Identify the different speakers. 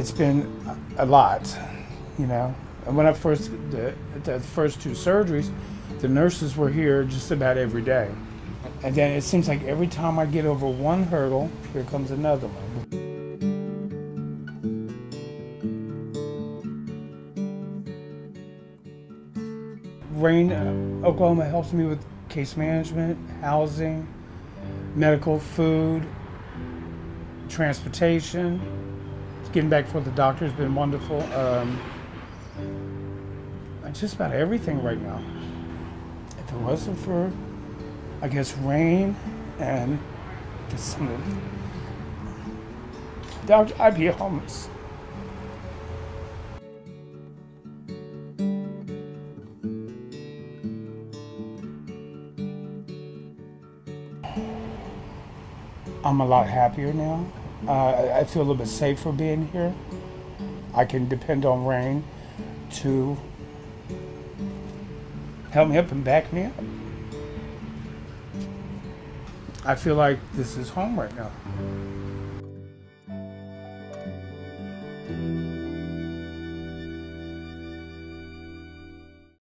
Speaker 1: it's been a lot, you know. And when I first the, the first two surgeries, the nurses were here just about every day. And then it seems like every time I get over one hurdle, here comes another one. RAIN, uh, Oklahoma helps me with case management, housing, medical, food, transportation. Getting back for the doctor has been wonderful. Um, just about everything right now. If it wasn't for, I guess, RAIN and the, I'd be homeless. I'm a lot happier now. Uh, I feel a little bit safer being here. I can depend on RAIN to help me up and back me up. I feel like this is home right now.